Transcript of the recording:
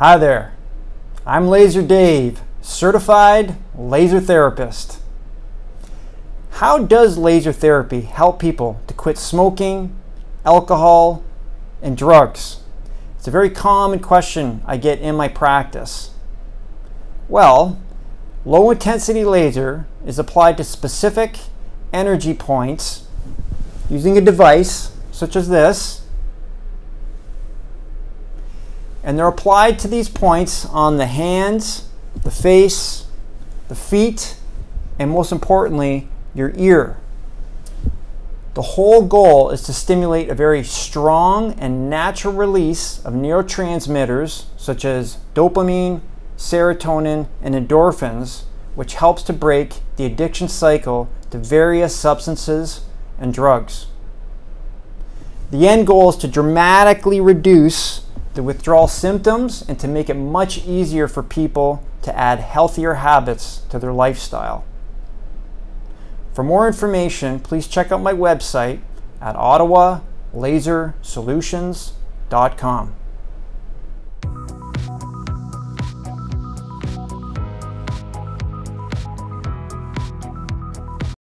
Hi there. I'm Lazer Dave, certified laser therapist. How does laser therapy help people to quit smoking, alcohol, and drugs? It's a very common question I get in my practice. Well, low intensity laser is applied to specific energy points using a device such as this and they're applied to these points on the hands, the face, the feet, and most importantly, your ear. The whole goal is to stimulate a very strong and natural release of neurotransmitters such as dopamine, serotonin, and endorphins, which helps to break the addiction cycle to various substances and drugs. The end goal is to dramatically reduce the withdrawal symptoms and to make it much easier for people to add healthier habits to their lifestyle. For more information, please check out my website at ottawalasersolutions.com.